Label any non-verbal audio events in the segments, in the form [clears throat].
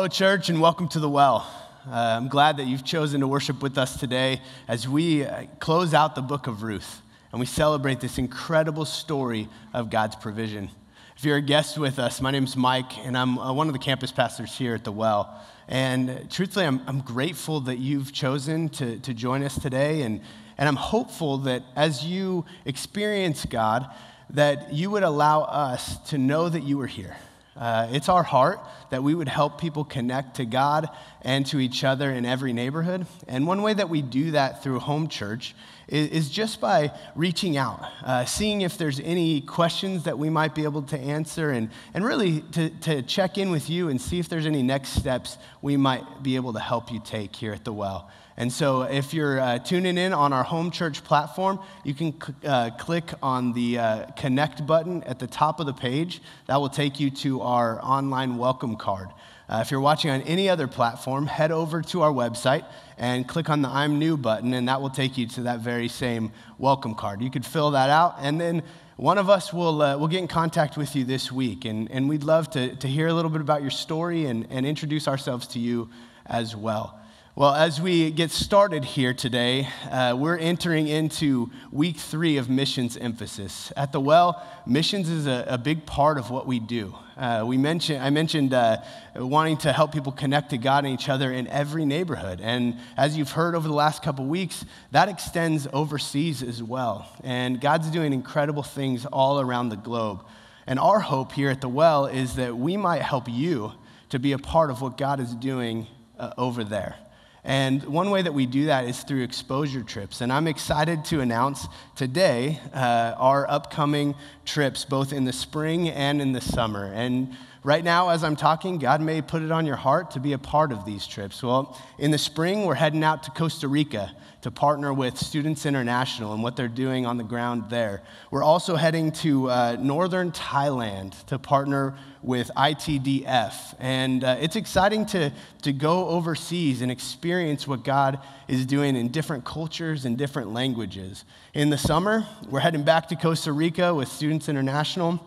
Hello, church, and welcome to the well. Uh, I'm glad that you've chosen to worship with us today as we uh, close out the book of Ruth and we celebrate this incredible story of God's provision. If you're a guest with us, my name's Mike, and I'm uh, one of the campus pastors here at the well. And truthfully, I'm, I'm grateful that you've chosen to, to join us today, and, and I'm hopeful that as you experience God, that you would allow us to know that you are here uh, it's our heart that we would help people connect to God and to each other in every neighborhood. And one way that we do that through home church is, is just by reaching out, uh, seeing if there's any questions that we might be able to answer, and, and really to, to check in with you and see if there's any next steps we might be able to help you take here at the well. And so, if you're uh, tuning in on our home church platform, you can uh, click on the uh, connect button at the top of the page. That will take you to our online welcome card. Uh, if you're watching on any other platform, head over to our website and click on the I'm new button, and that will take you to that very same welcome card. You could fill that out, and then one of us will, uh, will get in contact with you this week, and, and we'd love to, to hear a little bit about your story and, and introduce ourselves to you as well. Well, as we get started here today, uh, we're entering into week three of missions emphasis. At the well, missions is a, a big part of what we do. Uh, we mentioned, I mentioned uh, wanting to help people connect to God and each other in every neighborhood. And as you've heard over the last couple weeks, that extends overseas as well. And God's doing incredible things all around the globe. And our hope here at the well is that we might help you to be a part of what God is doing uh, over there. And one way that we do that is through exposure trips. And I'm excited to announce today uh, our upcoming trips, both in the spring and in the summer. And right now, as I'm talking, God may put it on your heart to be a part of these trips. Well, in the spring, we're heading out to Costa Rica to partner with Students International and what they're doing on the ground there. We're also heading to uh, northern Thailand to partner with ITDF. And uh, it's exciting to, to go overseas and experience what God is doing in different cultures and different languages. In the summer, we're heading back to Costa Rica with Students International.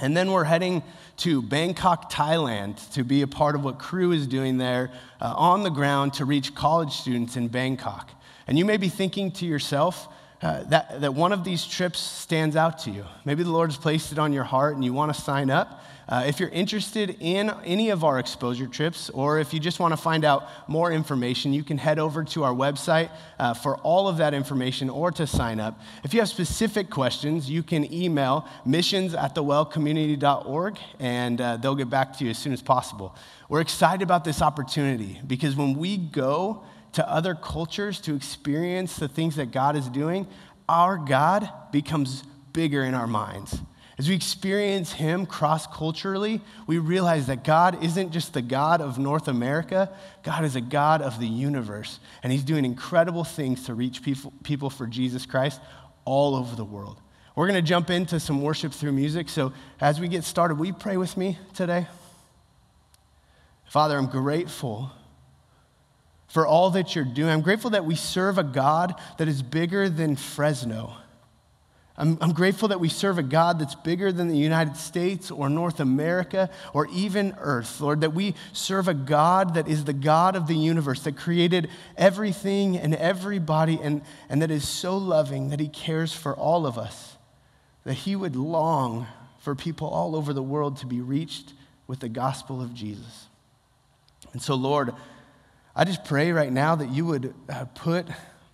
And then we're heading to Bangkok, Thailand to be a part of what Cru is doing there uh, on the ground to reach college students in Bangkok. And you may be thinking to yourself uh, that, that one of these trips stands out to you. Maybe the Lord has placed it on your heart and you want to sign up. Uh, if you're interested in any of our exposure trips, or if you just want to find out more information, you can head over to our website uh, for all of that information or to sign up. If you have specific questions, you can email missions at thewellcommunity.org and uh, they'll get back to you as soon as possible. We're excited about this opportunity because when we go, to other cultures to experience the things that God is doing, our God becomes bigger in our minds. As we experience Him cross culturally, we realize that God isn't just the God of North America, God is a God of the universe. And He's doing incredible things to reach people, people for Jesus Christ all over the world. We're going to jump into some worship through music. So as we get started, will you pray with me today? Father, I'm grateful for all that you're doing. I'm grateful that we serve a God that is bigger than Fresno. I'm, I'm, grateful that we serve a God that's bigger than the United States or North America or even Earth, Lord, that we serve a God that is the God of the universe, that created everything and everybody, and, and that is so loving that He cares for all of us, that He would long for people all over the world to be reached with the gospel of Jesus. And so, Lord, I just pray right now that you would uh, put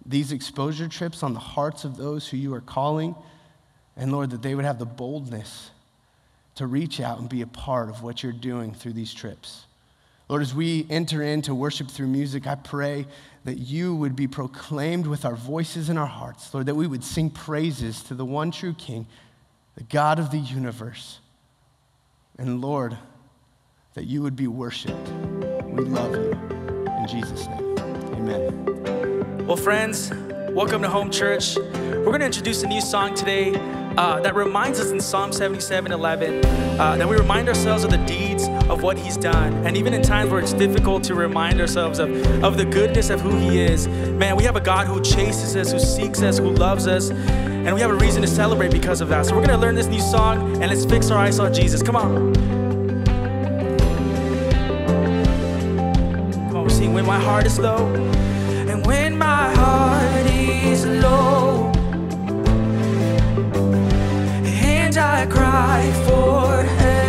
these exposure trips on the hearts of those who you are calling. And Lord, that they would have the boldness to reach out and be a part of what you're doing through these trips. Lord, as we enter into worship through music, I pray that you would be proclaimed with our voices and our hearts. Lord, that we would sing praises to the one true King, the God of the universe. And Lord, that you would be worshiped. We love you. Jesus' name, amen. Well, friends, welcome to Home Church. We're going to introduce a new song today uh, that reminds us in Psalm 77 11 uh, that we remind ourselves of the deeds of what He's done. And even in times where it's difficult to remind ourselves of, of the goodness of who He is, man, we have a God who chases us, who seeks us, who loves us, and we have a reason to celebrate because of that. So we're going to learn this new song and let's fix our eyes on Jesus. Come on. when my heart is low. And when my heart is low, and I cry for help.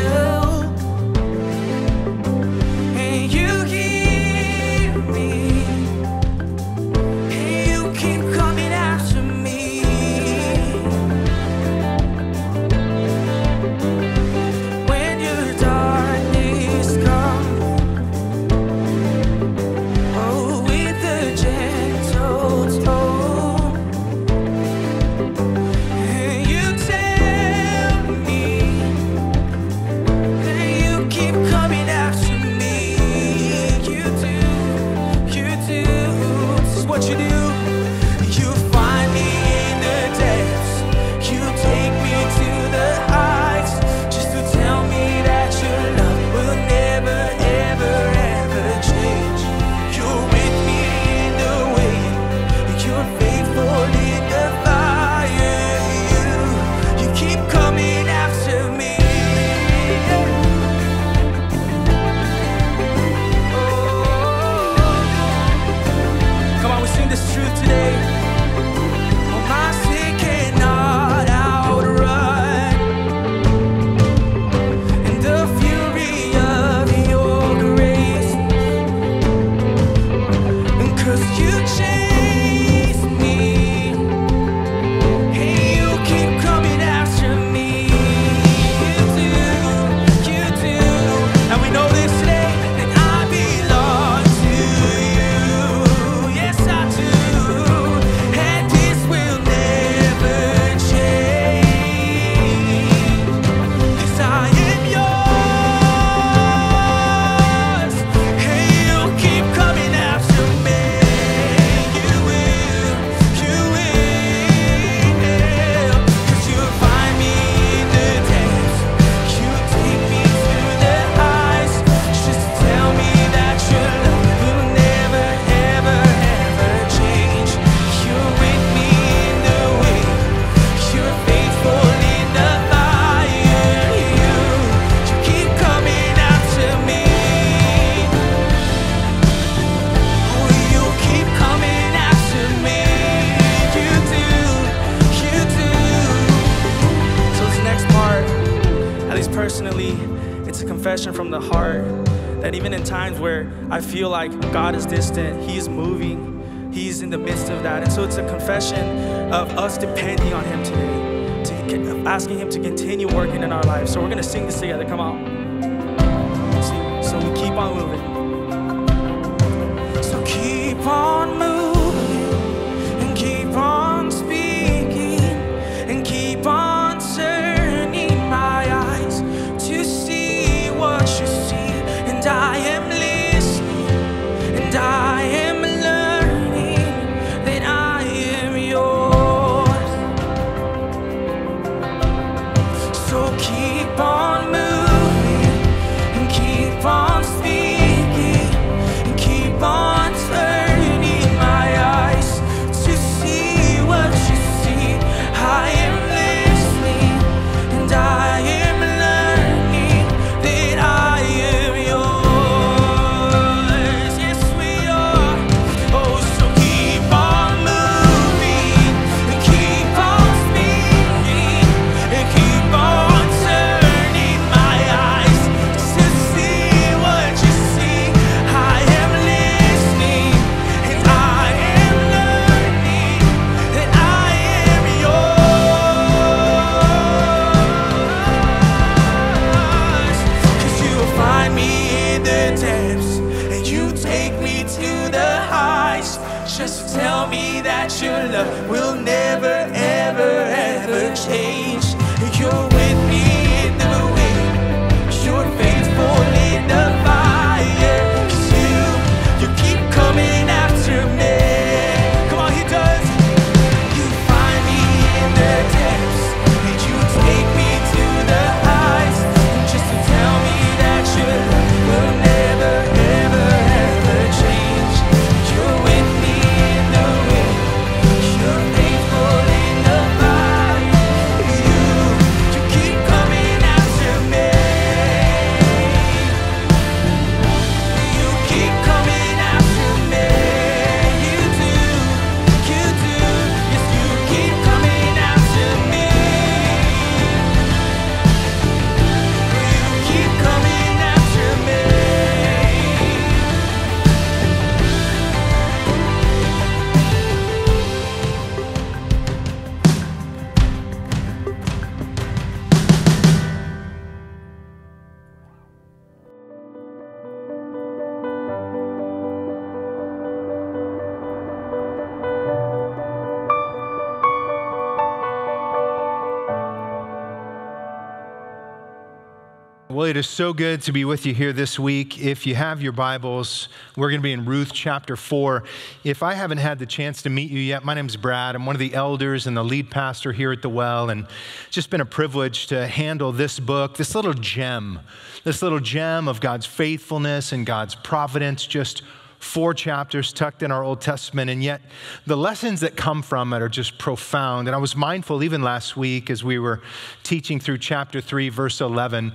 It is so good to be with you here this week. If you have your Bibles, we're going to be in Ruth chapter 4. If I haven't had the chance to meet you yet, my name is Brad. I'm one of the elders and the lead pastor here at the Well, and it's just been a privilege to handle this book, this little gem, this little gem of God's faithfulness and God's providence, just four chapters tucked in our Old Testament, and yet the lessons that come from it are just profound. And I was mindful even last week as we were teaching through chapter 3, verse 11.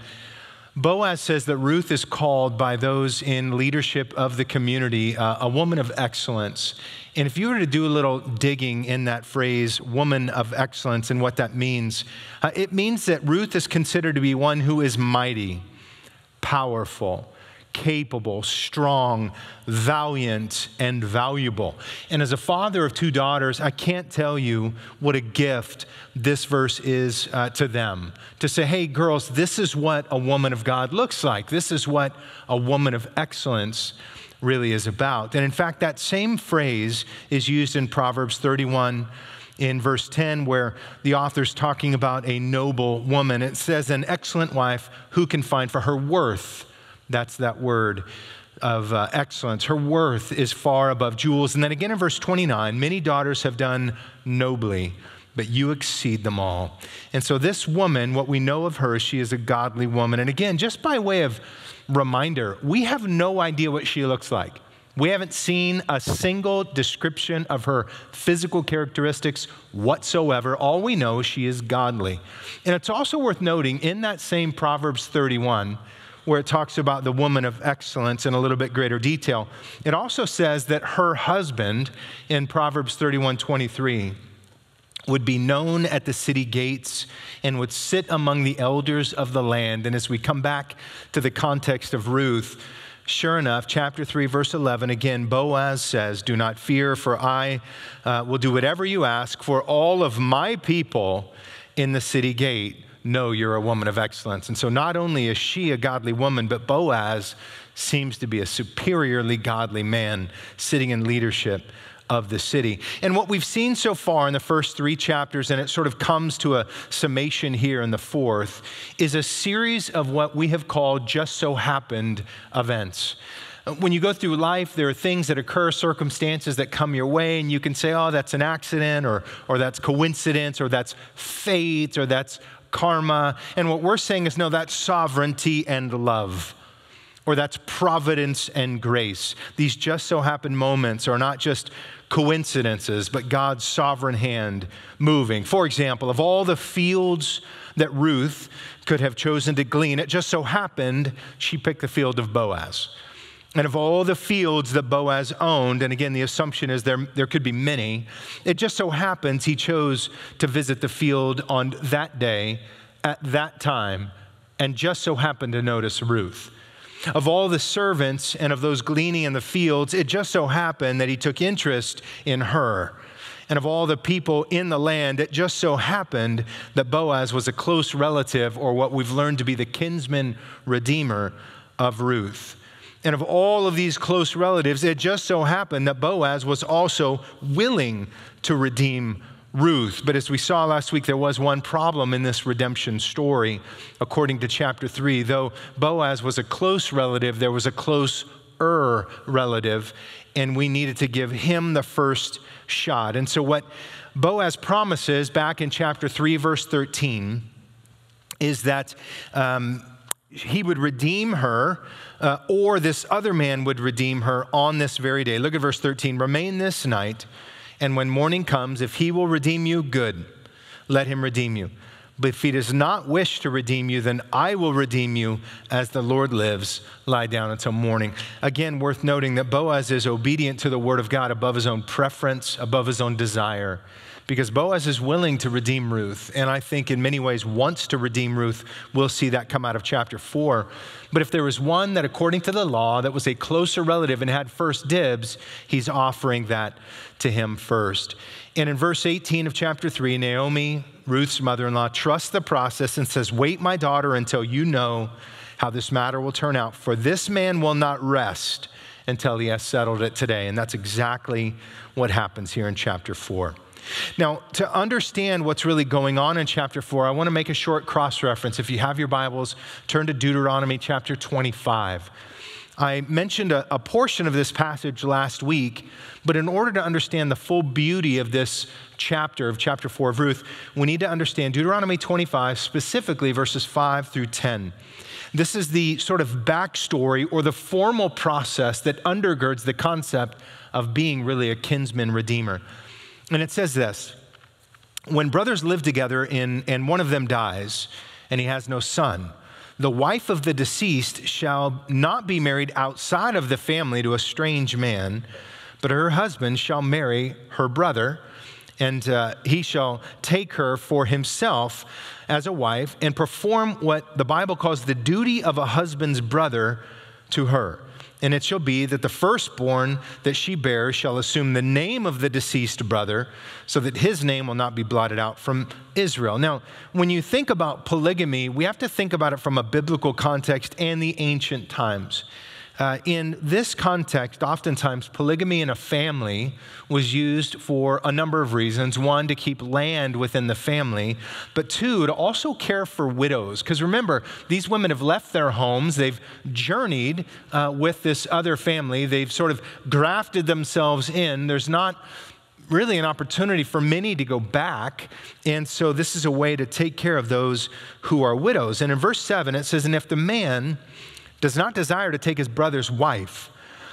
Boaz says that Ruth is called by those in leadership of the community uh, a woman of excellence. And if you were to do a little digging in that phrase, woman of excellence, and what that means, uh, it means that Ruth is considered to be one who is mighty, powerful, capable, strong, valiant, and valuable. And as a father of two daughters, I can't tell you what a gift this verse is uh, to them. To say, hey, girls, this is what a woman of God looks like. This is what a woman of excellence really is about. And in fact, that same phrase is used in Proverbs 31 in verse 10, where the author's talking about a noble woman. It says, An excellent wife who can find for her worth that's that word of uh, excellence. Her worth is far above jewels. And then again in verse 29, many daughters have done nobly, but you exceed them all. And so, this woman, what we know of her, is she is a godly woman. And again, just by way of reminder, we have no idea what she looks like. We haven't seen a single description of her physical characteristics whatsoever. All we know is she is godly. And it's also worth noting in that same Proverbs 31, where it talks about the woman of excellence in a little bit greater detail. It also says that her husband in Proverbs 31 23 would be known at the city gates and would sit among the elders of the land. And as we come back to the context of Ruth, sure enough, chapter 3, verse 11, again, Boaz says, Do not fear, for I uh, will do whatever you ask for all of my people in the city gate know you're a woman of excellence. And so not only is she a godly woman, but Boaz seems to be a superiorly godly man sitting in leadership of the city. And what we've seen so far in the first three chapters, and it sort of comes to a summation here in the fourth, is a series of what we have called just so happened events. When you go through life, there are things that occur, circumstances that come your way, and you can say, oh, that's an accident, or, or that's coincidence, or that's fate, or that's karma. And what we're saying is no, that's sovereignty and love. Or that's providence and grace. These just so happen moments are not just coincidences, but God's sovereign hand moving. For example, of all the fields that Ruth could have chosen to glean, it just so happened she picked the field of Boaz. And of all the fields that Boaz owned, and again, the assumption is there, there could be many, it just so happens he chose to visit the field on that day, at that time, and just so happened to notice Ruth. Of all the servants and of those gleaning in the fields, it just so happened that he took interest in her. And of all the people in the land, it just so happened that Boaz was a close relative, or what we've learned to be the kinsman redeemer of Ruth. And of all of these close relatives, it just so happened that Boaz was also willing to redeem Ruth. But as we saw last week, there was one problem in this redemption story, according to chapter 3. Though Boaz was a close relative, there was a close er relative, and we needed to give him the first shot. And so, what Boaz promises back in chapter 3, verse 13, is that um, he would redeem her uh, or this other man would redeem her on this very day. Look at verse 13. Remain this night, and when morning comes, if he will redeem you, good, let him redeem you. But if he does not wish to redeem you, then I will redeem you as the Lord lives. Lie down until morning. Again, worth noting that Boaz is obedient to the word of God above his own preference, above his own desire because Boaz is willing to redeem Ruth, and I think in many ways wants to redeem Ruth. We'll see that come out of chapter four. But if there was one that, according to the law, that was a closer relative and had first dibs, he's offering that to him first. And in verse 18 of chapter 3, Naomi, Ruth's mother in law, trusts the process and says, Wait, my daughter, until you know how this matter will turn out, for this man will not rest until he has settled it today. And that's exactly what happens here in chapter 4. Now, to understand what's really going on in chapter 4, I want to make a short cross reference. If you have your Bibles, turn to Deuteronomy chapter 25. I mentioned a, a, portion of this passage last week, but in order to understand the full beauty of this chapter, of chapter 4 of Ruth, we need to understand Deuteronomy 25, specifically verses 5 through 10. This is the sort of backstory or the formal process that undergirds the concept of being really a kinsman redeemer. And it says this When brothers live together in, and one of them dies, and he has no son, the wife of the deceased shall not be married outside of the family to a strange man, but her husband shall marry her brother, and uh, he shall take her for himself as a wife and perform what the Bible calls the duty of a husband's brother to her. And it shall be that the firstborn that she bears shall assume the name of the deceased brother, so that his name will not be blotted out from Israel. Now, when you think about polygamy, we have to think about it from a biblical context and the ancient times. Uh, in this context, oftentimes polygamy in a family was used for a number of reasons. One, to keep land within the family, but two, to also care for widows. Because remember, these women have left their homes, they've journeyed uh, with this other family, they've sort of grafted themselves in. There's not really an opportunity for many to go back. And so this is a way to take care of those who are widows. And in verse 7, it says, And if the man does not desire to take his brother's wife,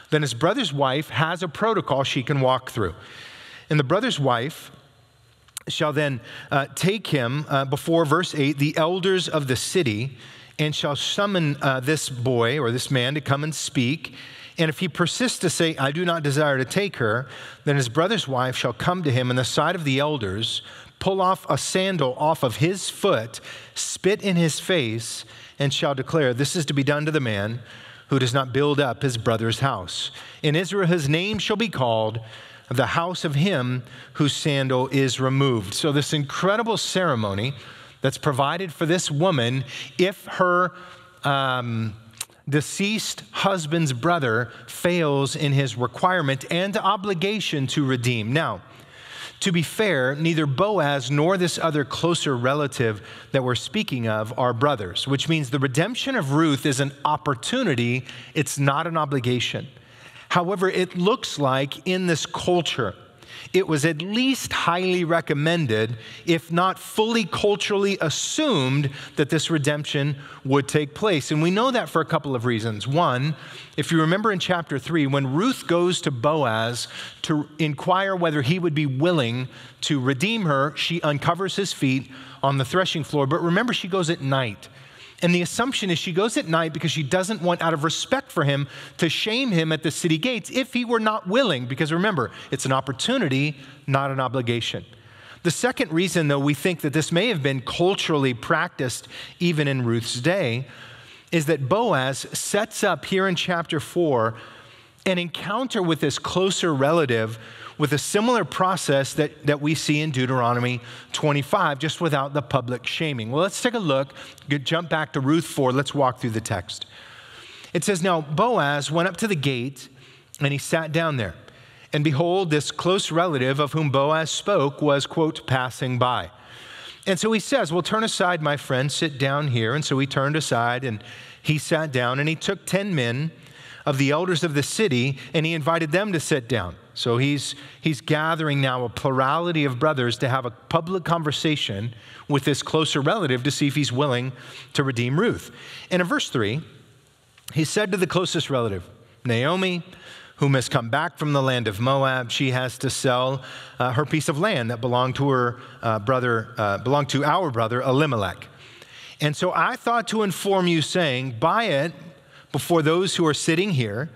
then his brother's wife has a protocol she can walk through. And the brother's wife shall then uh, take him uh, before, verse 8, the elders of the city, and shall summon uh, this boy or this man to come and speak. And if he persists to say, I do not desire to take her, then his brother's wife shall come to him in the sight of the elders, pull off a sandal off of his foot, spit in his face, and shall declare, This is to be done to the man who does not build up his brother's house. In Israel, his name shall be called the house of him whose sandal is removed. So, this incredible ceremony that's provided for this woman if her um, deceased husband's brother fails in his requirement and obligation to redeem. Now, to be fair, neither Boaz nor this other closer relative that we're speaking of are brothers, which means the redemption of Ruth is an opportunity, it's not an obligation. However, it looks like in this culture, it was at least highly recommended, if not fully culturally assumed, that this redemption would take place. And we know that for a couple of reasons. One, if you remember in chapter 3, when Ruth goes to Boaz to inquire whether he would be willing to redeem her, she uncovers his feet on the threshing floor. But remember, she goes at night. And the assumption is she goes at night because she doesn't want, out of respect for him, to shame him at the city gates if he were not willing. Because remember, it's an opportunity, not an obligation. The second reason, though, we think that this may have been culturally practiced even in Ruth's day is that Boaz sets up here in chapter 4 an encounter with this closer relative with a similar process that, that we see in Deuteronomy 25, just without the public shaming. Well, let's take a look, jump back to Ruth 4, let's walk through the text. It says, Now Boaz went up to the gate and he sat down there. And behold, this close relative of whom Boaz spoke was, quote, passing by. And so he says, Well, turn aside, my friend, sit down here. And so he turned aside and he sat down and he took 10 men of the elders of the city and he invited them to sit down. So he's, he's gathering now a plurality of brothers to have a public conversation with this closer relative to see if he's willing to redeem Ruth. And in verse 3, he said to the closest relative, Naomi, whom has come back from the land of Moab, she has to sell uh, her piece of land that belonged to her uh, brother, uh, belonged to our brother Elimelech. And so I thought to inform you, saying, Buy it before those who are sitting here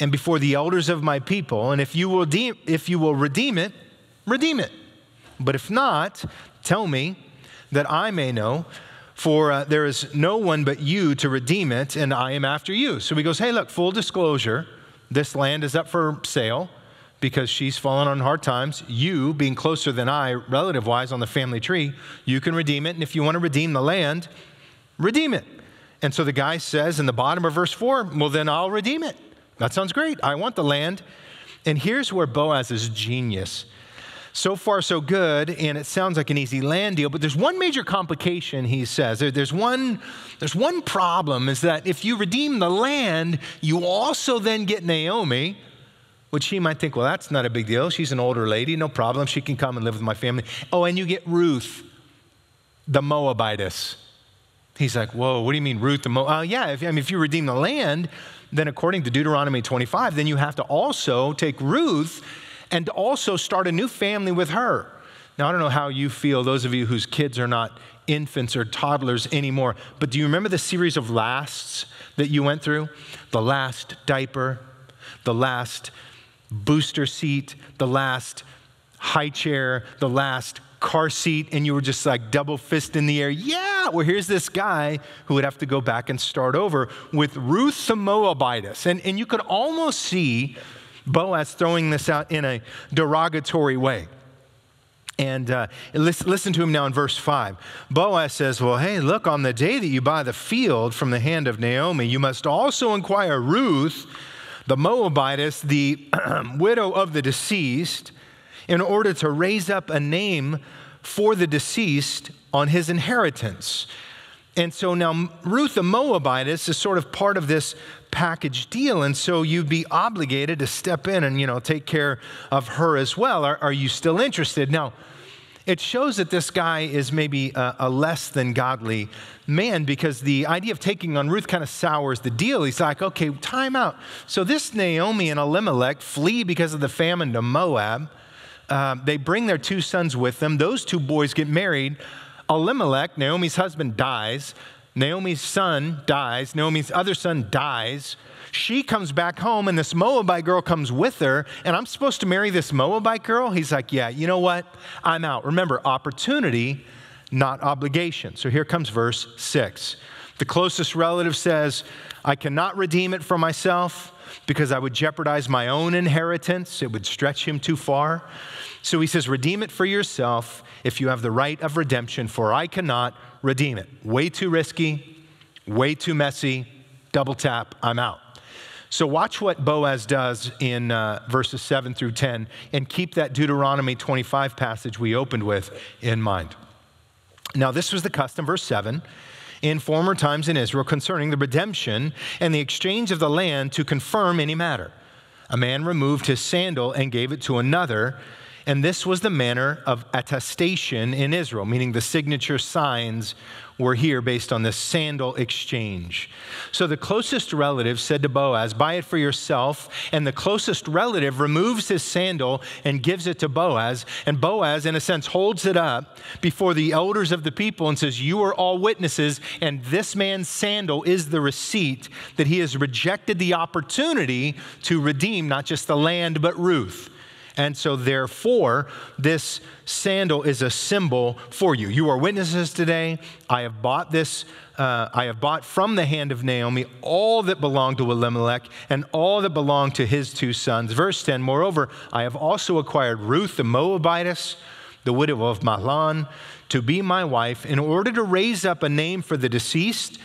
and before the elders of my people. And if you will, de- if you will redeem it, redeem it. But if not, tell me that I may know, for uh, there is no one but you to redeem it, and I am after you. So he goes, Hey, look, full disclosure, this land is up for sale because she's fallen on hard times. You, being closer than I, relative wise, on the family tree, you can redeem it. And if you want to redeem the land, redeem it. And so the guy says in the bottom of verse 4, Well, then I'll redeem it. That sounds great. I want the land. And here's where Boaz is genius. So far, so good, and it sounds like an easy land deal. But there's one major complication, he says. There's one, there's one problem is that if you redeem the land, you also then get Naomi, which she might think, well, that's not a big deal. She's an older lady, no problem. She can come and live with my family. Oh, and you get Ruth, the Moabitess. He's like, whoa, what do you mean, Ruth the Moab? Uh, yeah, if, I mean, if you redeem the land, then according to Deuteronomy 25, then you have to also take Ruth and also start a new family with her. Now, I don't know how you feel, those of you whose kids are not infants or toddlers anymore, but do you remember the series of lasts that you went through? The last diaper, the last booster seat, the last high chair, the last car seat, and you were just like double fist in the air. Yeah, well, here's this guy who would have to go back and start over with Ruth the Moabitess. And, and you could almost see Boaz throwing this out in a derogatory way. And uh, listen, listen to him now in verse 5. Boaz says, Well, hey, look, on the day that you buy the field from the hand of Naomi, you must also inquire Ruth, the Moabitess, the [clears throat] widow of the deceased, in order to raise up a name for the deceased on his inheritance. And so now Ruth the Moabitess is sort of part of this package deal. And so you'd be obligated to step in and, you know, take care of her as well. Are, are you still interested? Now, it shows that this guy is maybe a, a, less than godly man because the idea of taking on Ruth kind of sours the deal. He's like, okay, time out. So this Naomi and Elimelech flee because of the famine to Moab. Uh, they bring their two sons with them. Those two boys get married. Elimelech, Naomi's husband, dies. Naomi's son dies. Naomi's other son dies. She comes back home, and this Moabite girl comes with her, and I'm supposed to marry this Moabite girl? He's like, Yeah, you know what? I'm out. Remember, opportunity, not obligation. So here comes verse six. The closest relative says, I cannot redeem it for myself because I would jeopardize my own inheritance. It would stretch him too far. So he says, Redeem it for yourself if you have the right of redemption, for I cannot redeem it. Way too risky, way too messy. Double tap, I'm out. So, watch what Boaz does in uh, verses 7 through 10 and keep that Deuteronomy 25 passage we opened with in mind. Now, this was the custom, verse 7 in former times in Israel concerning the redemption and the exchange of the land to confirm any matter. A man removed his sandal and gave it to another, and this was the manner of attestation in Israel, meaning the signature signs were here based on this sandal exchange. So the closest relative said to Boaz, Buy it for yourself. And the closest relative removes his sandal and gives it to Boaz. And Boaz, in a sense, holds it up before the elders of the people and says, You are all witnesses, and this man's sandal is the receipt that he has rejected the opportunity to redeem not just the land, but Ruth. And so, therefore, this sandal is a symbol for you. You are witnesses today. I have bought this, uh, I have bought from the hand of Naomi all that belonged to Elimelech and all that belonged to his two sons. Verse 10 Moreover, I have also acquired Ruth the Moabitess, the widow of Mahlon, to be my wife in order to raise up a name for the deceased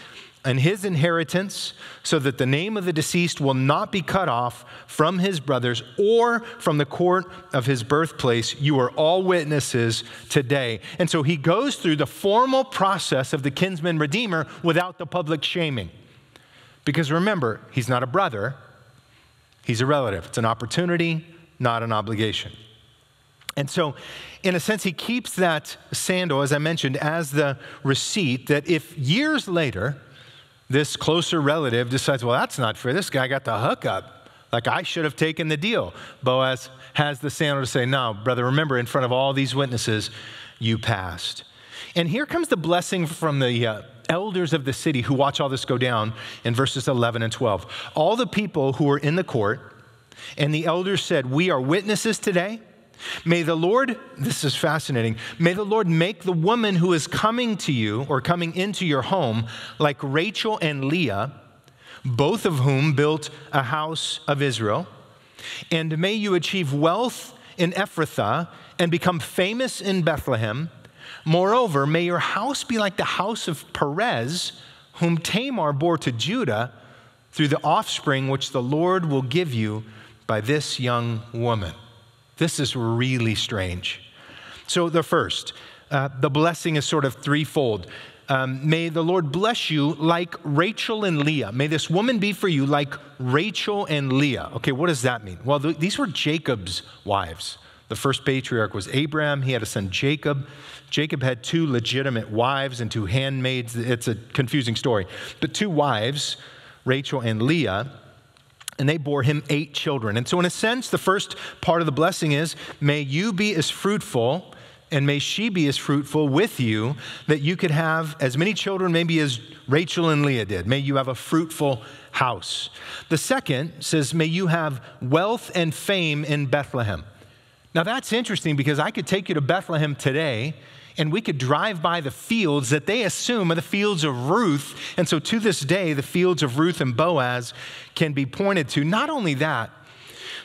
and his inheritance, so that the name of the deceased will not be cut off from his brothers or from the court of his birthplace. You are all witnesses today. And so he goes through the formal process of the kinsman redeemer without the public shaming. Because remember, he's not a brother, he's a relative. It's an opportunity, not an obligation. And so, in a sense, he keeps that sandal, as I mentioned, as the receipt that if years later, this closer relative decides, well, that's not fair. This guy got the hookup. Like, I should have taken the deal. Boaz has the sandal to say, no, brother, remember, in front of all these witnesses, you passed. And here comes the blessing from the uh, elders of the city who watch all this go down in verses 11 and 12. All the people who were in the court, and the elders said, We are witnesses today May the Lord, this is fascinating, may the Lord make the woman who is coming to you or coming into your home like Rachel and Leah, both of whom built a house of Israel. And may you achieve wealth in Ephrathah and become famous in Bethlehem. Moreover, may your house be like the house of Perez, whom Tamar bore to Judah through the offspring which the Lord will give you by this young woman. This is really strange. So, the first, uh, the blessing is sort of threefold. Um, may the Lord bless you like Rachel and Leah. May this woman be for you like Rachel and Leah. Okay, what does that mean? Well, th- these were Jacob's wives. The first patriarch was Abraham. He had a son, Jacob. Jacob had two legitimate wives and two handmaids. It's a confusing story. But two wives, Rachel and Leah, and they bore him eight children. And so, in a sense, the first part of the blessing is may you be as fruitful and may she be as fruitful with you that you could have as many children, maybe as Rachel and Leah did. May you have a fruitful house. The second says, May you have wealth and fame in Bethlehem. Now, that's interesting because I could take you to Bethlehem today and we could drive by the fields that they assume are the fields of Ruth. And so to this day, the fields of Ruth and Boaz can be pointed to. Not only that,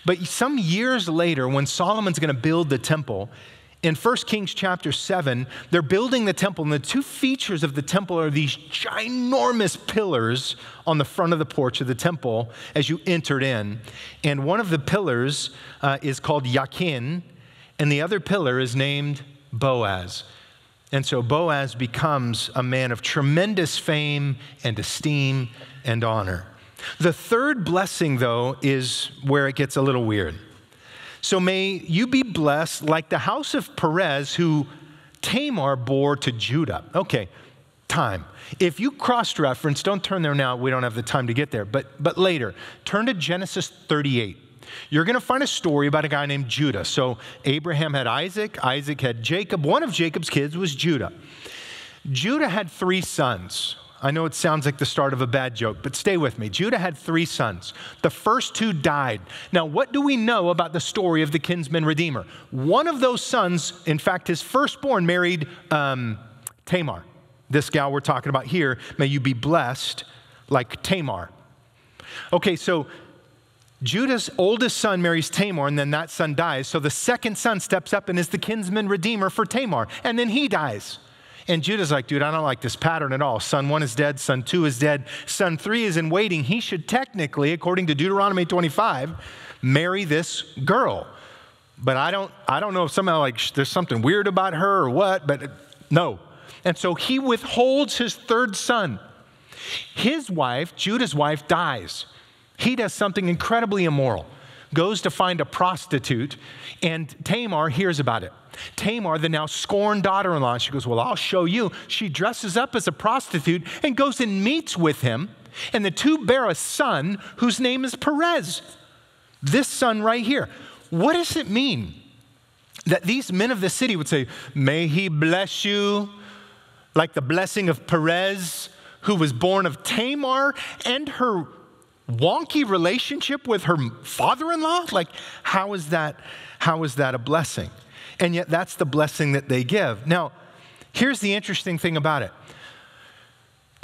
but some years later, when Solomon's going to build the temple, in 1 Kings chapter 7, they're building the temple, and the two features of the temple are these ginormous pillars on the front of the porch of the temple as you entered in. And one of the pillars uh, is called Yakin, and the other pillar is named Boaz. And so Boaz becomes a man of tremendous fame and esteem and honor. The third blessing, though, is where it gets a little weird. So may you be blessed like the house of Perez, who Tamar bore to Judah. Okay, time. If you cross reference, don't turn there now, we don't have the time to get there, but, but later, turn to Genesis 38. You're going to find a story about a guy named Judah. So Abraham had Isaac, Isaac had Jacob. One of Jacob's kids was Judah. Judah had three sons. I know it sounds like the start of a bad joke, but stay with me. Judah had three sons. The first two died. Now, what do we know about the story of the kinsman redeemer? One of those sons, in fact, his firstborn, married um, Tamar. This gal we're talking about here, may you be blessed like Tamar. Okay, so Judah's oldest son marries Tamar, and then that son dies. So the second son steps up and is the kinsman redeemer for Tamar, and then he dies. And Judah's like, dude, I don't like this pattern at all. Son one is dead, son two is dead, son three is in waiting. He should technically, according to Deuteronomy 25, marry this girl. But I don't, I don't know if somehow like there's something weird about her or what, but no. And so he withholds his third son. His wife, Judah's wife, dies. He does something incredibly immoral, goes to find a prostitute, and Tamar hears about it. Tamar, the now scorned daughter in law, she goes, Well, I'll show you. She dresses up as a prostitute and goes and meets with him. And the two bear a son whose name is Perez. This son right here. What does it mean that these men of the city would say, May he bless you, like the blessing of Perez, who was born of Tamar and her wonky relationship with her father in law? Like, how is that? How is that a blessing? And yet, that's the blessing that they give. Now, here's the interesting thing about it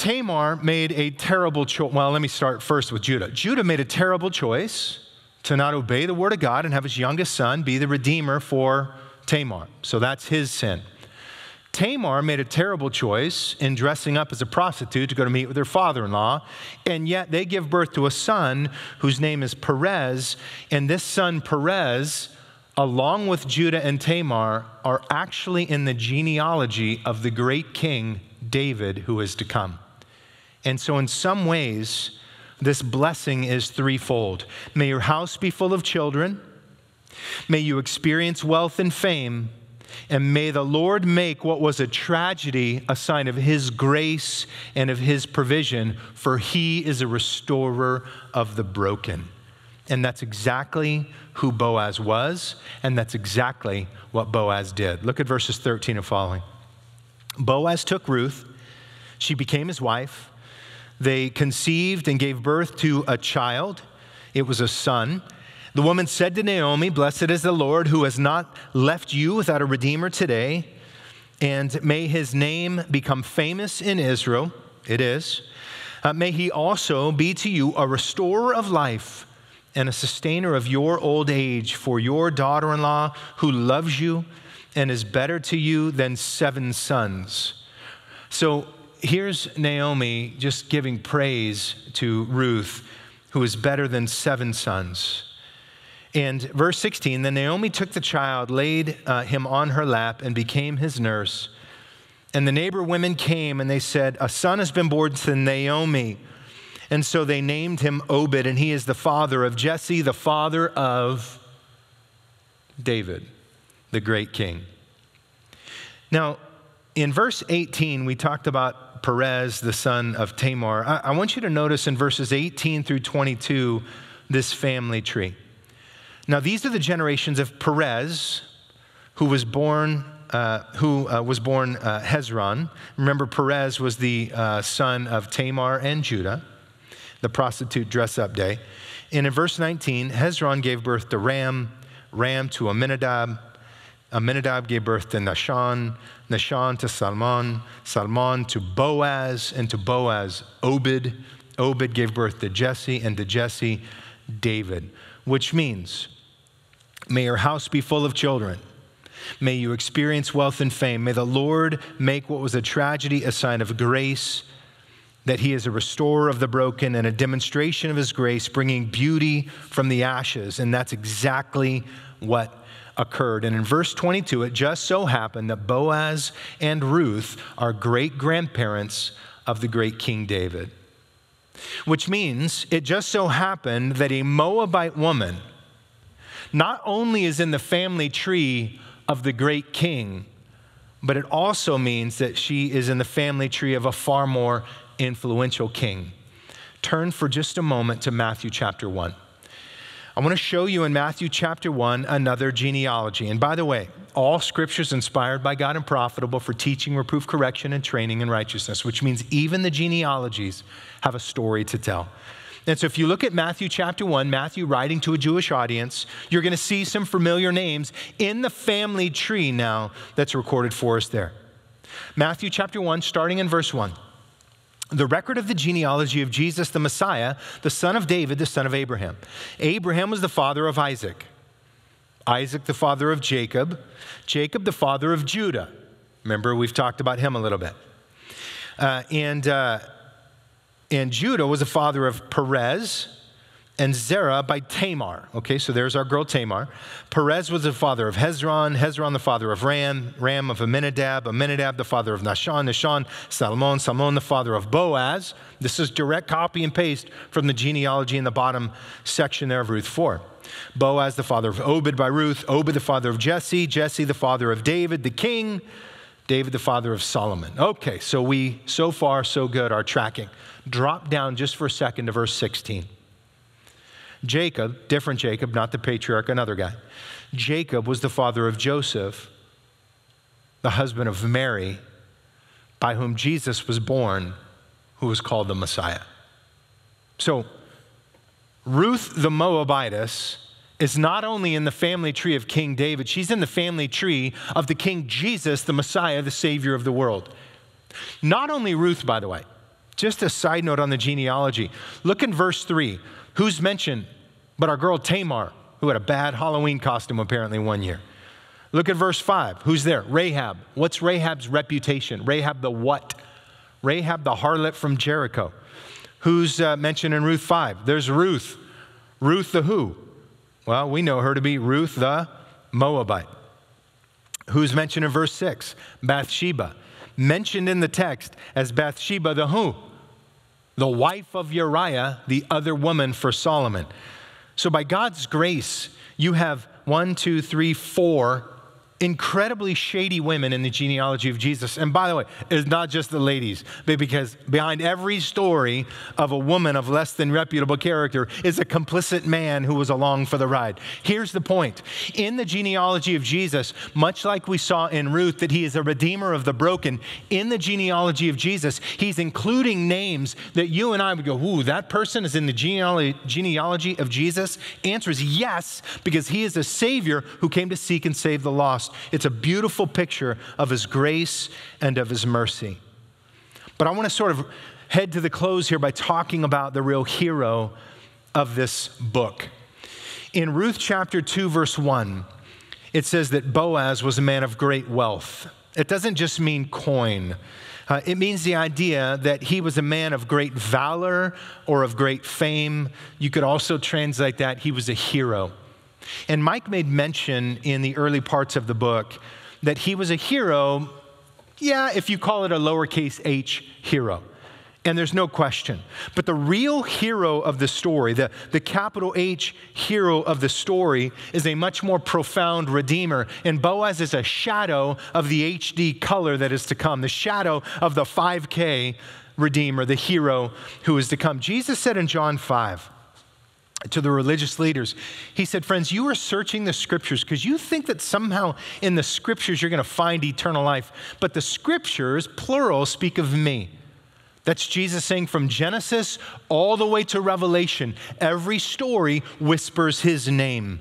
Tamar made a terrible choice. Well, let me start first with Judah. Judah made a terrible choice to not obey the word of God and have his youngest son be the redeemer for Tamar. So that's his sin. Tamar made a terrible choice in dressing up as a prostitute to go to meet with her father in law, and yet they give birth to a son whose name is Perez, and this son, Perez, along with Judah and Tamar, are actually in the genealogy of the great king David who is to come. And so, in some ways, this blessing is threefold. May your house be full of children, may you experience wealth and fame, and may the Lord make what was a tragedy a sign of his grace and of his provision, for he is a restorer of the broken. And that's exactly who Boaz was, and that's exactly what Boaz did. Look at verses 13 and following. Boaz took Ruth, she became his wife. They conceived and gave birth to a child, it was a son. The woman said to Naomi, Blessed is the Lord who has not left you without a redeemer today, and may his name become famous in Israel. It is. Uh, may he also be to you a restorer of life and a sustainer of your old age for your daughter in law who loves you and is better to you than seven sons. So here's Naomi just giving praise to Ruth, who is better than seven sons. And verse 16 Then Naomi took the child, laid uh, him on her lap, and became his nurse. And the neighbor women came and they said, A son has been born to Naomi. And so they named him Obed, and he is the father of Jesse, the father of David, the great king. Now, in verse 18, we talked about Perez, the son of Tamar. I, I want you to notice in verses 18 through 22 this family tree. Now, these are the generations of Perez, who was born. Uh, who uh, was born uh, Hezron. Remember, Perez was the uh, son of Tamar and Judah, the prostitute dress up day. And in verse 19, Hezron gave birth to Ram, Ram to Amminadab, Amminadab gave birth to Nahshon, Nahshon to Salmon, Salmon to Boaz, and to Boaz, Obed. Obed gave birth to Jesse, and to Jesse, David, which means, may your house be full of children. May you experience wealth and fame. May the Lord make what was a tragedy a sign of grace, that He is a restorer of the broken and a demonstration of His grace, bringing beauty from the ashes. And that's exactly what occurred. And in verse 22, it just so happened that Boaz and Ruth are great grandparents of the great King David. Which means it just so happened that a Moabite woman not only is in the family tree of the great king, but it also means that she is in the family tree of a far more influential king. Turn for just a moment to Matthew chapter 1. I want to show you in Matthew chapter 1 another genealogy. And by the way, all scriptures inspired by God and profitable for teaching, reproof, correction, and training in righteousness, which means even the genealogies have a story to tell. And so, if you look at Matthew chapter 1, Matthew writing to a Jewish audience, you're going to see some familiar names in the family tree now that's recorded for us there. Matthew chapter 1, starting in verse 1 the record of the genealogy of Jesus the Messiah, the son of David, the son of Abraham. Abraham was the father of Isaac, Isaac the father of Jacob, Jacob the father of Judah. Remember, we've talked about him a little bit. Uh, and, uh, and Judah was the father of Perez, and Zerah by Tamar. Okay, so there's our girl Tamar. Perez was the father of Hezron, Hezron the father of Ram, Ram of Amminadab, Amminadab the father of Nahshon, Nahshon, Salmon, Salmon the father of Boaz. This is direct copy and paste from the genealogy in the bottom section there of Ruth 4. Boaz the father of Obed by Ruth, Obed the father of Jesse, Jesse the father of David the king, David the father of Solomon. Okay, so we, so far, so good, are tracking. Drop down just for a second to verse 16. Jacob, different Jacob, not the patriarch, another guy. Jacob was the father of Joseph, the husband of Mary, by whom Jesus was born, who was called the Messiah. So, Ruth the Moabitess is not only in the family tree of King David, she's in the family tree of the King Jesus, the Messiah, the Savior of the world. Not only Ruth, by the way, just a side note on the genealogy. Look in verse 3. Who's mentioned? But our girl Tamar, who had a bad Halloween costume apparently one year. Look at verse 5. Who's there? Rahab. What's Rahab's reputation? Rahab the what? Rahab the harlot from Jericho. Who's uh, mentioned in Ruth 5? There's Ruth. Ruth the who? Well, we know her to be Ruth the Moabite. Who's mentioned in verse 6? Bathsheba. Mentioned in the text as Bathsheba the who? the wife of Uriah, the other woman for Solomon. So, by God's grace, you have one, two, three, four incredibly shady women in the genealogy of Jesus. And by the way, it's not just the ladies, because behind every story of a woman of less than reputable character is a complicit man who was along for the ride. Here's the point in the genealogy of Jesus, much like we saw in Ruth that he is a redeemer of the broken, in the genealogy of Jesus, he's including names that you and I would go, Ooh, that person is in the genealogy, genealogy of Jesus? Answer is yes, because he is a Savior who came to seek and save the lost. It's a beautiful picture of His grace and of His mercy. But I want to sort of head to the close here by talking about the real hero of this book. In Ruth chapter 2, verse 1, it says that Boaz was a man of great wealth. It doesn't just mean coin. Uh, it means the idea that he was a man of great valor or of great fame. You could also translate that he was a hero. And Mike made mention in the early parts of the book that he was a hero, yeah, if you call it a lowercase h hero. And there's no question. But the real hero of the story, the, the capital H hero of the story, is a much more profound redeemer. And Boaz is a shadow of the HD color that is to come, the shadow of the 5K redeemer, the hero who is to come. Jesus said in John 5, to the religious leaders. He said, Friends, you are searching the scriptures because you think that somehow in the scriptures you're going to find eternal life. But the scriptures, plural, speak of me. That's Jesus saying from Genesis all the way to Revelation, every story whispers his name.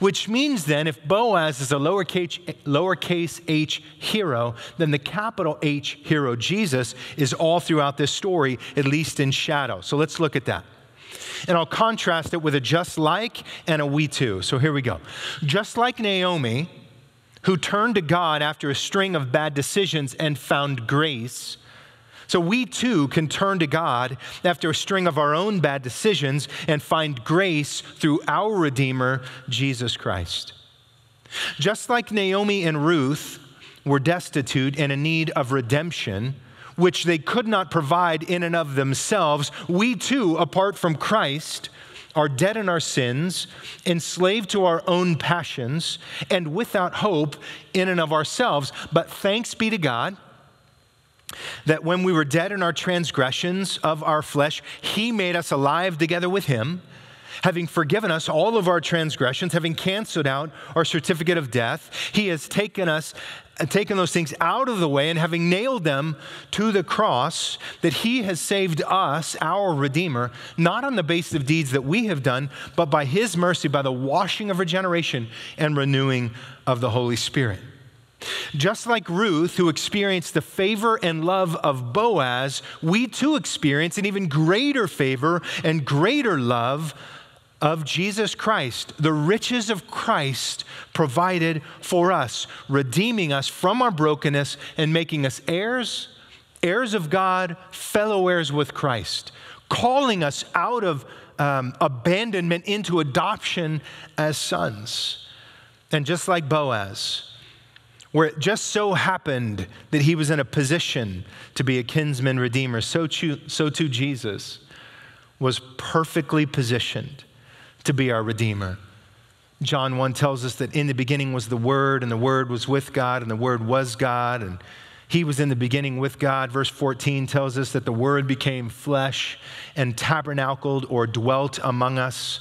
Which means then, if Boaz is a lowercase, lowercase h hero, then the capital H hero, Jesus, is all throughout this story, at least in shadow. So let's look at that. And I'll contrast it with a just like and a we too. So here we go. Just like Naomi, who turned to God after a string of bad decisions and found grace so we too can turn to God after a string of our own bad decisions and find grace through our Redeemer, Jesus Christ. Just like Naomi and Ruth were destitute and in need of redemption, which they could not provide in and of themselves, we too, apart from Christ, are dead in our sins, enslaved to our own passions, and without hope in and of ourselves. But thanks be to God that when we were dead in our transgressions of our flesh, He made us alive together with Him, having forgiven us all of our transgressions, having canceled out our certificate of death. He has taken us and taken those things out of the way and having nailed them to the cross, that He has saved us, our Redeemer, not on the basis of deeds that we have done, but by His mercy, by the washing of regeneration and renewing of the Holy Spirit. Just like Ruth, who experienced the favor and love of Boaz, we too experience an even greater favor and greater love of Jesus Christ, the riches of Christ provided for us, redeeming us from our brokenness and making us heirs, heirs of God, fellow heirs with Christ, calling us out of um, abandonment into adoption as sons. And just like Boaz, where it just so happened that he was in a position to be a kinsman redeemer, so, too, so too Jesus was perfectly positioned to be our redeemer. John 1 tells us that in the beginning was the Word, and the Word was with God, and the Word was God, and he was in the beginning with God. Verse 14 tells us that the Word became flesh and tabernacled or dwelt among us.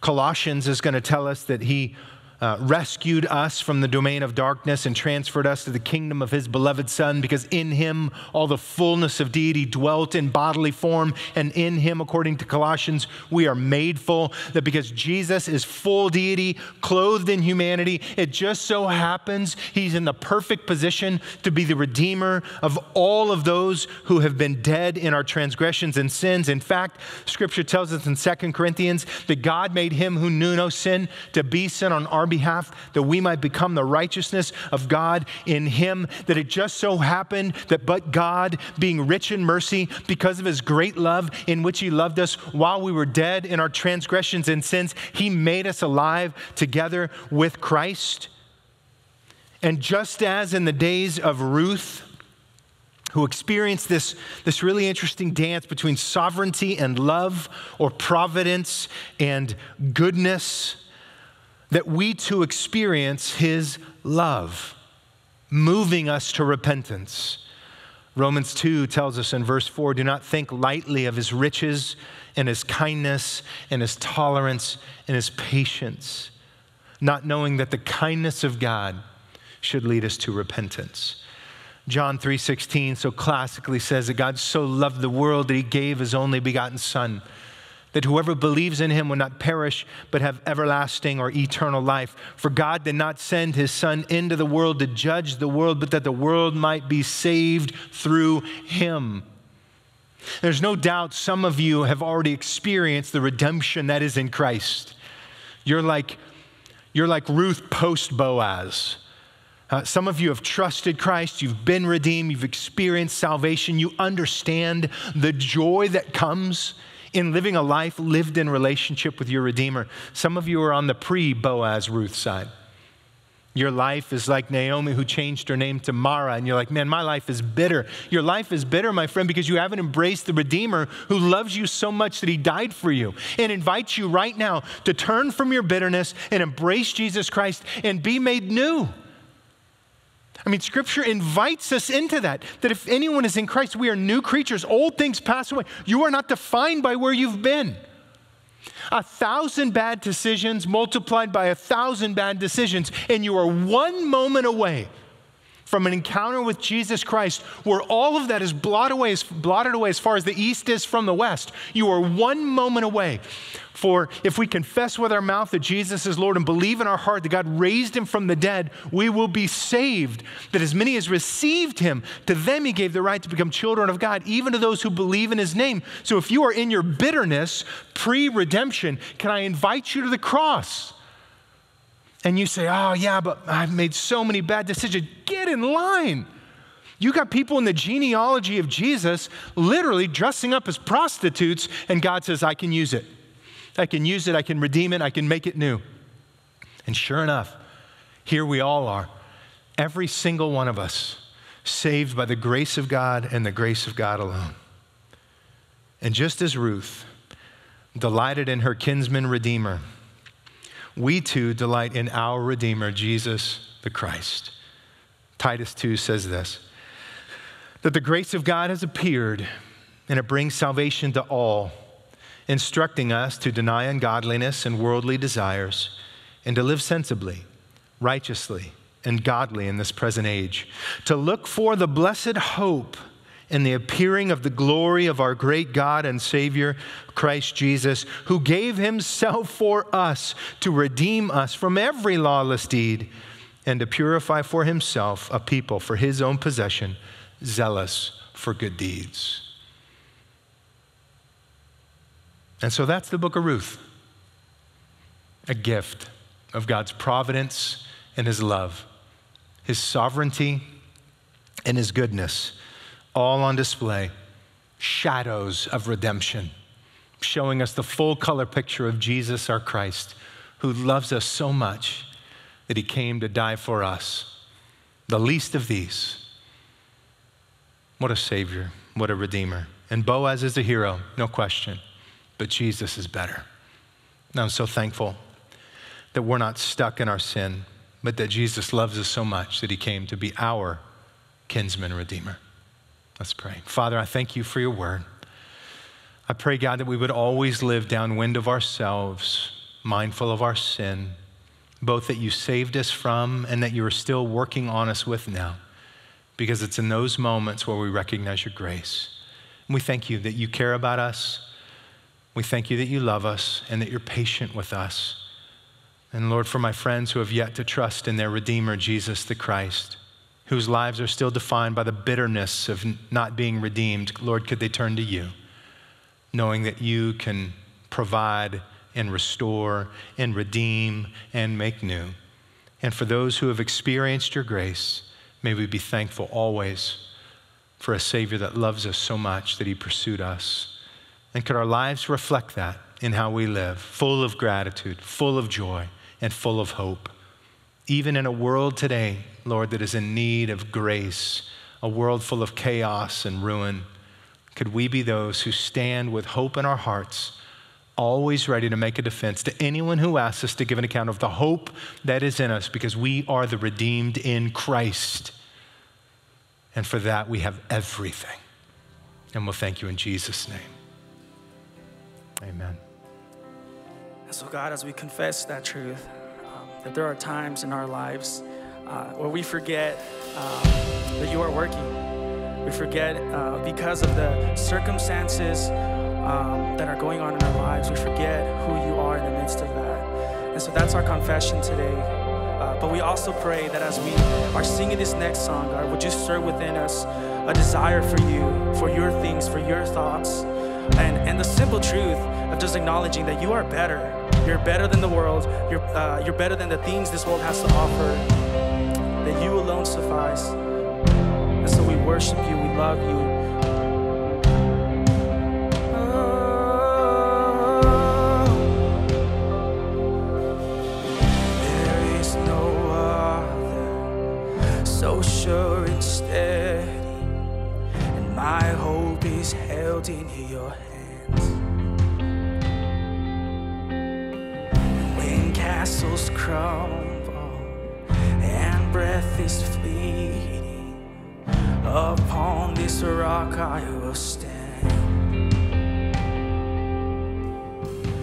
Colossians is going to tell us that he uh, rescued us from the domain of darkness and transferred us to the kingdom of his beloved Son, because in him all the fullness of deity dwelt in bodily form, and in him, according to Colossians, we are made full. That because Jesus is full deity, clothed in humanity, it just so happens he's in the perfect position to be the redeemer of all of those who have been dead in our transgressions and sins. In fact, scripture tells us in 2 Corinthians that God made him who knew no sin to be sin on our behalf that we might become the righteousness of God in him. That it just so happened that, but God, being rich in mercy, because of his great love in which he loved us while we were dead in our transgressions and sins, he made us alive together with Christ. And just as in the days of Ruth, who experienced this, this really interesting dance between sovereignty and love, or providence and goodness, that we too experience his love, moving us to repentance. Romans 2 tells us in verse 4 do not think lightly of his riches and his kindness and his tolerance and his patience, not knowing that the kindness of God should lead us to repentance. John 3:16 so classically says that God so loved the world that he gave his only begotten son that whoever believes in him will not perish, but have everlasting or eternal life. For God did not send his Son into the world to judge the world, but that the world might be saved through him. There's no doubt some of you have already experienced the redemption that is in Christ. You're like, you're like Ruth post Boaz. Uh, some of you have trusted Christ, you've been redeemed, you've experienced salvation, you understand the joy that comes in living a life lived in relationship with your Redeemer. Some of you are on the pre Boaz Ruth side. Your life is like Naomi, who changed her name to Mara, and you're like, man, my life is bitter. Your life is bitter, my friend, because you haven't embraced the Redeemer who loves you so much that he died for you and invites you right now to turn from your bitterness and embrace Jesus Christ and be made new. I mean, Scripture invites us into that, that if anyone is in Christ, we are new creatures. Old things pass away. You are not defined by where you've been. A thousand bad decisions multiplied by a thousand bad decisions, and you are one moment away from an encounter with Jesus Christ where all of that is blotted away, blotted away as far as the east is from the west. You are one moment away. For if we confess with our mouth that Jesus is Lord and believe in our heart that God raised him from the dead, we will be saved. That as many as received him, to them he gave the right to become children of God, even to those who believe in his name. So if you are in your bitterness pre redemption, can I invite you to the cross? And you say, Oh, yeah, but I've made so many bad decisions, get in line. You got people in the genealogy of Jesus literally dressing up as prostitutes, and God says, I can use it. I can use it, I can redeem it, I can make it new. And sure enough, here we all are, every single one of us, saved by the grace of God and the grace of God alone. And just as Ruth delighted in her kinsman redeemer, we too delight in our Redeemer, Jesus the Christ. Titus 2 says this that the grace of God has appeared and it brings salvation to all, instructing us to deny ungodliness and worldly desires and to live sensibly, righteously, and godly in this present age, to look for the blessed hope and the appearing of the glory of our great God and Savior, Christ Jesus, who gave himself for us to redeem us from every lawless deed and to purify for himself a people for his own possession, zealous for good deeds. And so that's the book of Ruth a gift of God's providence and his love, his sovereignty and his goodness all on display shadows of redemption, showing us the full color picture of Jesus our Christ, who loves us so much that he came to die for us. The least of these. What a Savior, what a Redeemer. And Boaz is a hero, no question, but Jesus is better. And I'm so thankful that we're not stuck in our sin, but that Jesus loves us so much that he came to be our kinsman redeemer. Let's pray. Father, I thank you for your word. I pray, God, that we would always live downwind of ourselves, mindful of our sin, both that you saved us from and that you are still working on us with now, because it's in those moments where we recognize your grace. And we thank you that you care about us. We thank you that you love us and that you're patient with us. And Lord, for my friends who have yet to trust in their Redeemer, Jesus the Christ, whose lives are still defined by the bitterness of not being redeemed, Lord, could they turn to you, knowing that you can provide and restore and redeem and make new. And for those who have experienced your grace, may we be thankful always for a Savior that loves us so much that he pursued us. And could our lives reflect that in how we live, full of gratitude, full of joy, and full of hope? Even in a world today, Lord, that is in need of grace, a world full of chaos and ruin, could we be those who stand with hope in our hearts, always ready to make a defense to anyone who asks us to give an account of the hope that is in us because we are the redeemed in Christ. And for that, we have everything. And we'll thank you in Jesus' name. Amen. So, God, as we confess that truth, um, that there are times in our lives uh, where we forget uh, that you are working. We forget uh, because of the circumstances um, that are going on in our lives, we forget who you are in the midst of that. And so that's our confession today. Uh, but we also pray that as we are singing this next song, God, would you stir within us a desire for you, for your things, for your thoughts, and, and the simple truth of just acknowledging that you are better you're better than the world. You're, uh, you're better than the things this world has to offer that you alone suffice. And so we worship you, we love you. Oh. so sure and steady, and my hope is held in your hands. When castles crumble, breath is fleeting, upon this rock I will stand.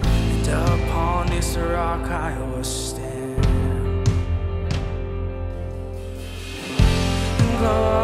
And upon this rock I will stand. Lord,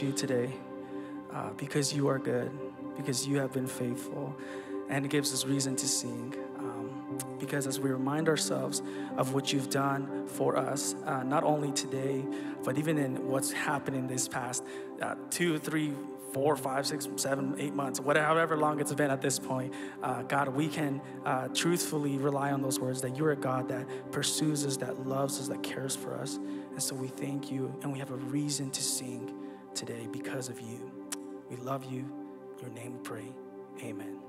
you today uh, because you are good, because you have been faithful, and it gives us reason to sing. Um, because as we remind ourselves of what you've done for us, uh, not only today, but even in what's happened in this past uh, two, three, four, five, six, seven, eight months, whatever, however long it's been at this point, uh, God, we can uh, truthfully rely on those words that you're a God that pursues us, that loves us, that cares for us. And so we thank you, and we have a reason to sing today because of you. We love you. Your name we pray. Amen.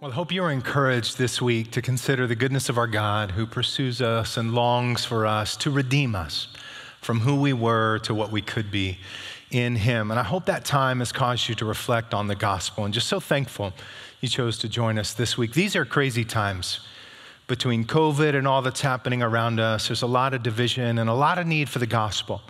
Well, I hope you are encouraged this week to consider the goodness of our God who pursues us and longs for us to redeem us from who we were to what we could be in Him. And I hope that time has caused you to reflect on the gospel and just so thankful you chose to join us this week. These are crazy times between COVID and all that's happening around us. There's a lot of division and a lot of need for the gospel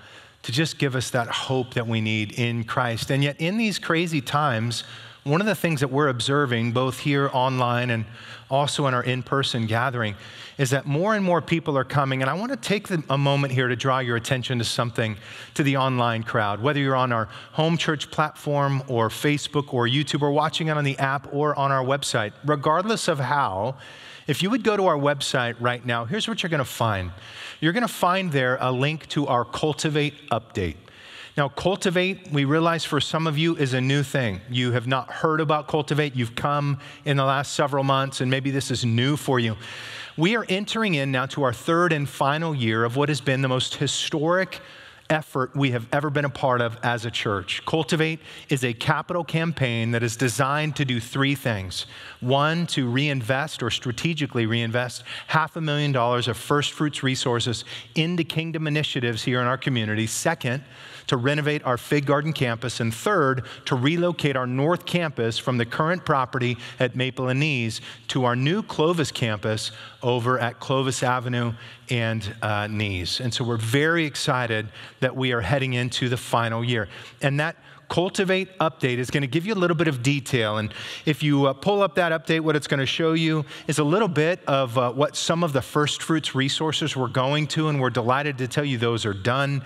to just give us that hope that we need in Christ. And yet, in these crazy times, one of the things that we're observing, both here online and also in our in person gathering, is that more and more people are coming. And I want to take a moment here to draw your attention to something to the online crowd, whether you're on our home church platform or Facebook or YouTube or watching it on the app or on our website. Regardless of how, if you would go to our website right now, here's what you're going to find. You're going to find there a link to our Cultivate update. Now, Cultivate, we realize for some of you is a new thing. You have not heard about Cultivate. You've come in the last several months, and maybe this is new for you. We are entering in now to our third and final year of what has been the most historic effort we have ever been a part of as a church. Cultivate is a capital campaign that is designed to do three things. One, to reinvest or strategically reinvest half a million dollars of first fruits resources into kingdom initiatives here in our community. Second, to renovate our Fig Garden campus, and third, to relocate our North Campus from the current property at Maple and Nees to our new Clovis campus over at Clovis Avenue and uh, Nees. And so we're very excited that we are heading into the final year. And that Cultivate update is going to give you a little bit of detail. And if you uh, pull up that update, what it's going to show you is a little bit of uh, what some of the first fruits resources we're going to, and we're delighted to tell you those are done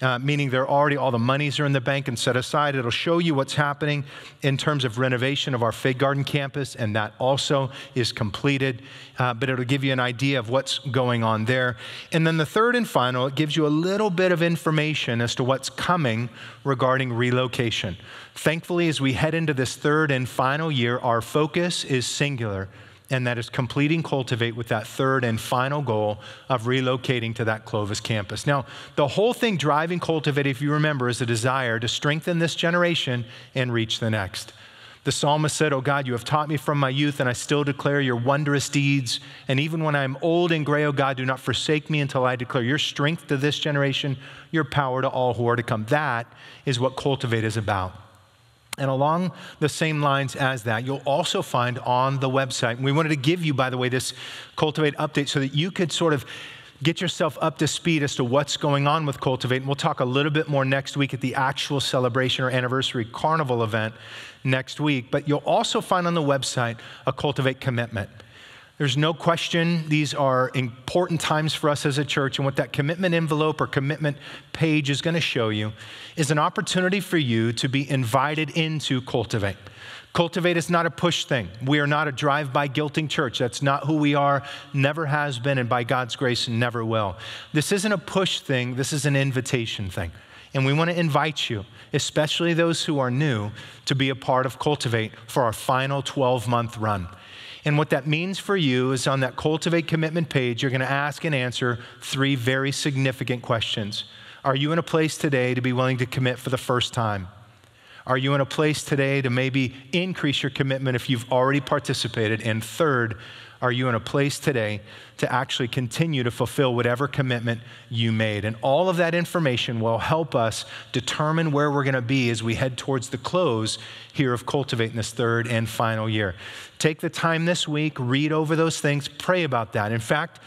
uh, meaning they're already, all the monies are in the bank and set aside. It'll show you what's happening in terms of renovation of our Fig Garden campus, and that also is completed. Uh, but it'll give you an idea of what's going on there. And then the third and final, it gives you a little bit of information as to what's coming regarding relocation. Thankfully, as we head into this third and final year, our focus is singular and that is completing Cultivate with that third and final goal of relocating to that Clovis campus. Now, the whole thing driving Cultivate, if you remember, is a desire to strengthen this generation and reach the next. The psalmist said, Oh God, you have taught me from my youth, and I still declare your wondrous deeds. And even when I'm old and gray, oh God, do not forsake me until I declare your strength to this generation, your power to all who are to come. That is what Cultivate is about. And along the same lines as that, you'll also find on the website, we wanted to give you, by the way, this Cultivate update so that you could sort of get yourself up to speed as to what's going on with Cultivate. And we'll talk a little bit more next week at the actual celebration or anniversary carnival event next week. But you'll also find on the website a Cultivate commitment. There's no question these are important times for us as a church, and what that commitment envelope or commitment page is going to show you is an opportunity for you to be invited into Cultivate. Cultivate is not a push thing. We are not a drive by guilting church. That's not who we are, never has been, and by God's grace, never will. This isn't a push thing, this is an invitation thing. And we want to invite you, especially those who are new, to be a part of Cultivate for our final 12 month run. And what that means for you is on that Cultivate Commitment page, you're going to ask and answer three very significant questions. Are you in a place today to be willing to commit for the first time? Are you in a place today to maybe increase your commitment if you've already participated? And third, are you in a place today to actually continue to fulfill whatever commitment you made? And all of that information will help us determine where we're going to be as we head towards the close here of cultivating this third and final year. Take the time this week, read over those things, pray about that. In fact,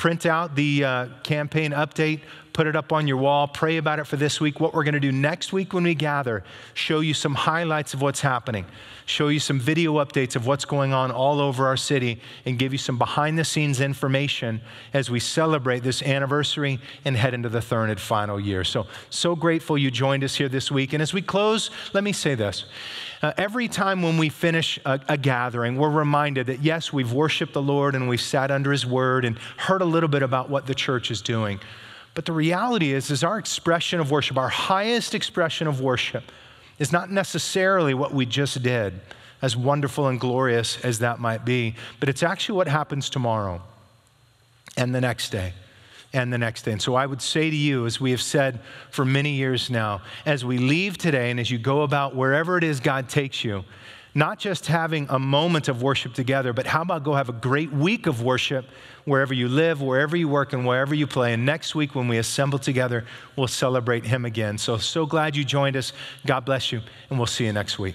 print out the uh, campaign update, put it up on your wall, pray about it for this week. What we're going to do next week when we gather, show you some highlights of what's happening, show you some video updates of what's going on all over our city, and give you some behind the scenes information as we celebrate this anniversary and head into the third and final year. So, so grateful you joined us here this week. And as we close, let me say this Uh, every time when we finish a, a, gathering, we're reminded that yes, we've worshiped the Lord and we've sat under His Word and heard a little bit about what the church is doing. But the reality is, is our expression of worship, our highest expression of worship, is not necessarily what we just did, as wonderful and glorious as that might be, but it's actually what happens tomorrow and the next day and the next day. And so I would say to you, as we have said for many years now, as we leave today and as you go about wherever it is God takes you, not just having a moment of worship together, but how about go have a great week of worship wherever you live, wherever you work, and wherever you play. And next week, when we assemble together, we'll celebrate Him again. So, so glad you joined us. God bless you, and we'll see you next week.